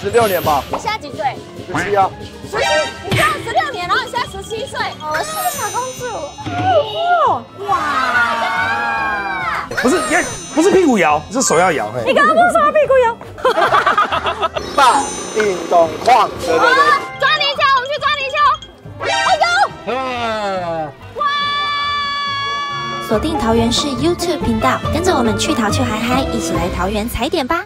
十六年吧。你现在几岁？十七啊。十七？你看十六年，然后你现在十七岁，我是个小公主。哇！不是，耶不是屁股摇，是手要摇。你刚刚不是说屁股摇？大运动框，对对对。抓泥鳅，我们去抓泥鳅。哎呦！哇！锁定桃园市 YouTube 频道，跟着我们去淘去嗨嗨，一起来桃园踩点吧。